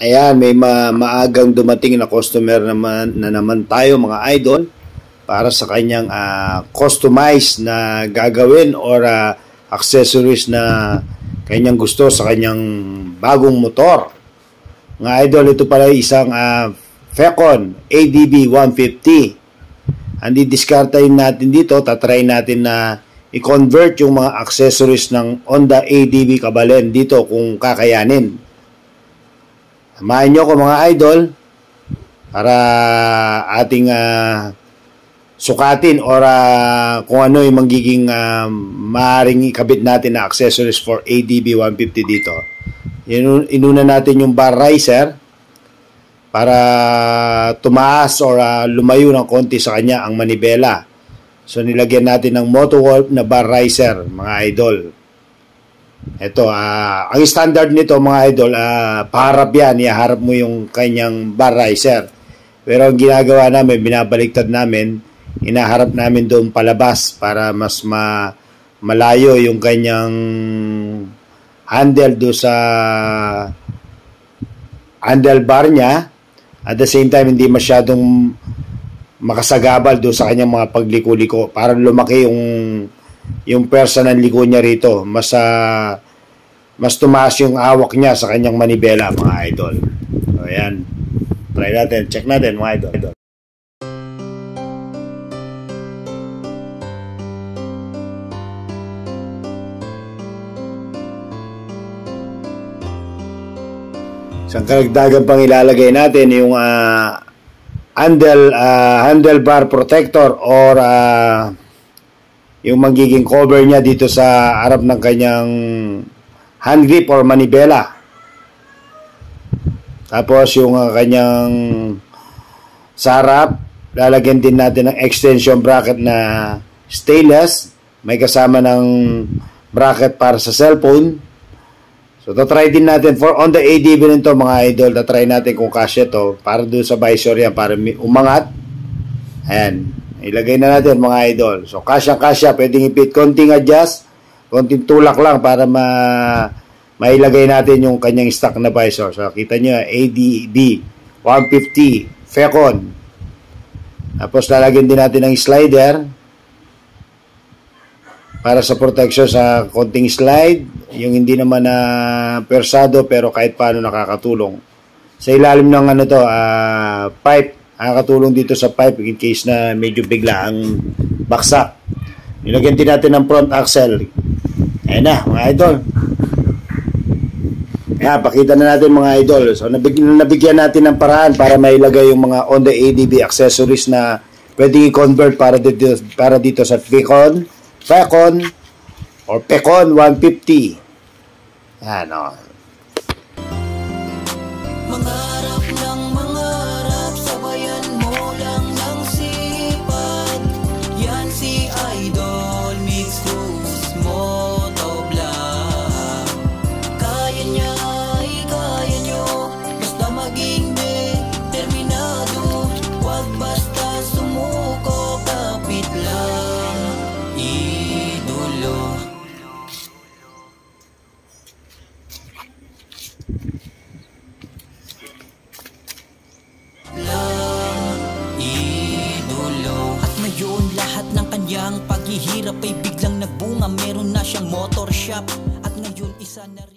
Ayan, may ma maagang dumating na customer naman na naman tayo mga idol para sa kanyang uh, customized na gagawin or uh, accessories na kanyang gusto sa kanyang bagong motor. Mga idol, ito pala isang uh, Fecon ADB 150. Andi diskartahin natin dito, tatry natin na i-convert yung mga accessories ng Honda ADB Kabalen dito kung kakayanin. Samahan nyo ko mga idol para ating uh, sukatin or uh, kung ano yung magiging uh, maaaring ikabit natin na accessories for ADB 150 dito. Inuna natin yung bar riser para tumaas or uh, lumayo ng konti sa kanya ang manibela. So nilagyan natin ng Motowolf na bar riser mga idol. Ito, uh, ang standard nito mga idol, uh, paharap yan, iharap mo yung kanyang bar riser. Pero ang ginagawa namin, binabaliktad namin, inaharap namin doon palabas para mas ma malayo yung kanyang handle do sa handlebar niya at the same time hindi masyadong makasagabal do sa kanyang mga pagliko-liko para lumaki yung yung persa ng liko niya rito mas uh, mas tumaas yung awak niya sa kanyang manibela mga idol. So ayan. Try natin. Check natin mga idol. Isang karagdagan pang ilalagay natin yung uh, handle, uh, handlebar protector or uh, yung magiging cover niya dito sa harap ng kanyang hand grip or manibela. Tapos yung uh, kanyang sarap, lalagyan din natin ng extension bracket na stainless. May kasama ng bracket para sa cellphone So, tatry din natin for on the ADB nito mga idol, tatry natin kung kasya to para doon sa visor yan, para umangat. Ayan. Ilagay na natin mga idol. So, kasya-kasya, pwedeng ipit. Konting adjust, konting tulak lang para ma mailagay natin yung kanyang stock na visor. So, kita nyo, ADB 150 Fecon. Tapos, lalagyan din natin ng slider para sa protection sa konting slide, yung hindi naman na uh, persado pero kahit paano nakakatulong. Sa ilalim ng ano to, uh, pipe, nakakatulong dito sa pipe in case na medyo bigla ang baksak. Nilagyan din natin ng front axle. Ayan na, mga idol. Ayan, pakita na natin mga idol. So, nabig nabigyan natin ng paraan para mailagay yung mga on the ADB accessories na pwedeng i-convert para dito, para dito sa Vicon Pecon or Pecon 150. Yan o. kanyang paghihirap ay biglang nagbunga. Meron na siyang motor shop. At ngayon isa na rin